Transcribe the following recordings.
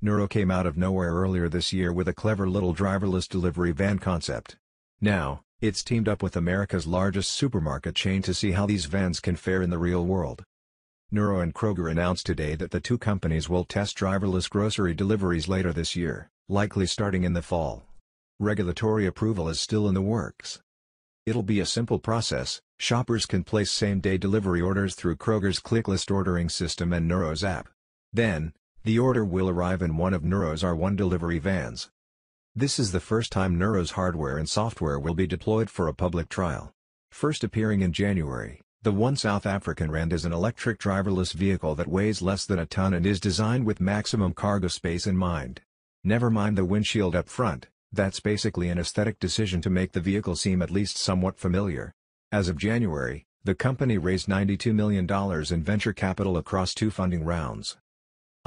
Nuro came out of nowhere earlier this year with a clever little driverless delivery van concept. Now, it's teamed up with America's largest supermarket chain to see how these vans can fare in the real world. Nuro and Kroger announced today that the two companies will test driverless grocery deliveries later this year, likely starting in the fall. Regulatory approval is still in the works. It'll be a simple process, shoppers can place same-day delivery orders through Kroger's ClickList ordering system and Nuro's app. Then, the order will arrive in one of Nuro's R1 delivery vans. This is the first time Nuro's hardware and software will be deployed for a public trial. First appearing in January, the R1 is an electric driverless vehicle that weighs less than a ton and is designed with maximum cargo space in mind. Never mind the windshield up front, that's basically an aesthetic decision to make the vehicle seem at least somewhat familiar. As of January, the company raised $92 million in venture capital across two funding rounds.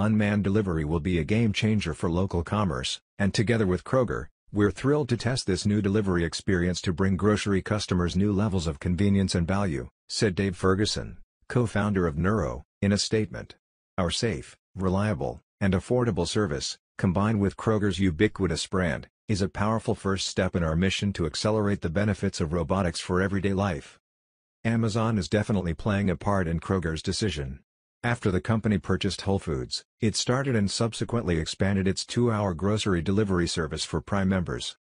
Unmanned delivery will be a game changer for local commerce, and together with Kroger, we're thrilled to test this new delivery experience to bring grocery customers new levels of convenience and value, said Dave Ferguson, co-founder of Nuro, in a statement. Our safe, reliable, and affordable service, combined with Kroger's ubiquitous brand, is a powerful first step in our mission to accelerate the benefits of robotics for everyday life. Amazon is definitely playing a part in Kroger's decision. After the company purchased Whole Foods, it started and subsequently expanded its two-hour grocery delivery service for Prime members.